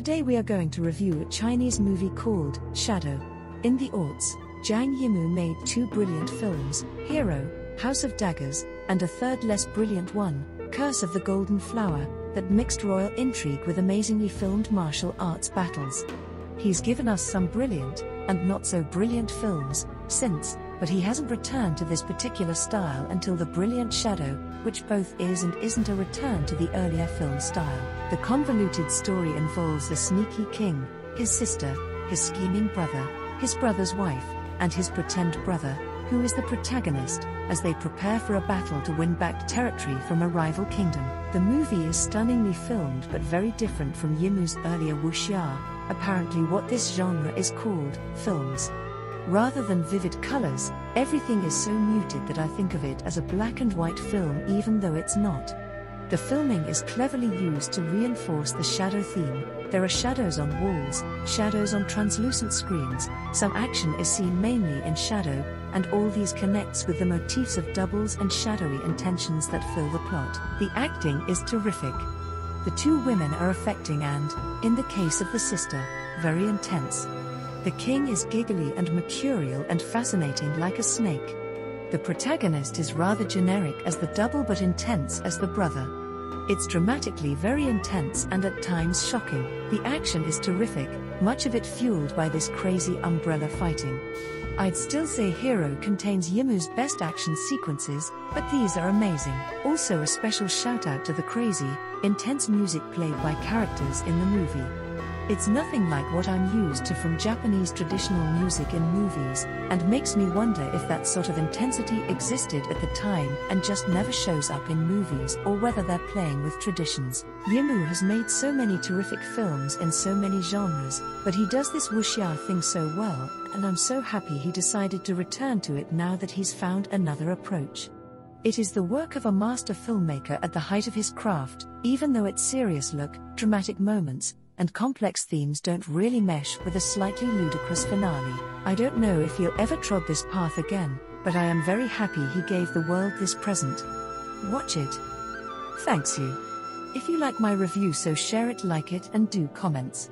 Today we are going to review a Chinese movie called Shadow. In the aughts, Zhang Yimou made two brilliant films, Hero, House of Daggers, and a third less brilliant one, Curse of the Golden Flower, that mixed royal intrigue with amazingly filmed martial arts battles. He's given us some brilliant, and not so brilliant films, since, but he hasn't returned to this particular style until The Brilliant Shadow, which both is and isn't a return to the earlier film style. The convoluted story involves a sneaky king, his sister, his scheming brother, his brother's wife, and his pretend brother, who is the protagonist, as they prepare for a battle to win back territory from a rival kingdom. The movie is stunningly filmed but very different from Yimou's earlier wuxia, apparently what this genre is called, films. Rather than vivid colors, everything is so muted that I think of it as a black and white film even though it's not. The filming is cleverly used to reinforce the shadow theme. There are shadows on walls, shadows on translucent screens, some action is seen mainly in shadow, and all these connects with the motifs of doubles and shadowy intentions that fill the plot. The acting is terrific. The two women are affecting and, in the case of the sister, very intense. The king is giggly and mercurial and fascinating like a snake. The protagonist is rather generic as the double but intense as the brother. It's dramatically very intense and at times shocking. The action is terrific, much of it fueled by this crazy umbrella fighting. I'd still say Hero contains Yimou's best action sequences, but these are amazing. Also a special shout out to the crazy, intense music played by characters in the movie. It's nothing like what I'm used to from Japanese traditional music in movies, and makes me wonder if that sort of intensity existed at the time and just never shows up in movies or whether they're playing with traditions. Yimou has made so many terrific films in so many genres, but he does this wuxia thing so well, and I'm so happy he decided to return to it now that he's found another approach. It is the work of a master filmmaker at the height of his craft, even though its serious look, dramatic moments, and complex themes don't really mesh with a slightly ludicrous finale. I don't know if he'll ever trod this path again, but I am very happy he gave the world this present. Watch it. Thanks you. If you like my review so share it like it and do comments.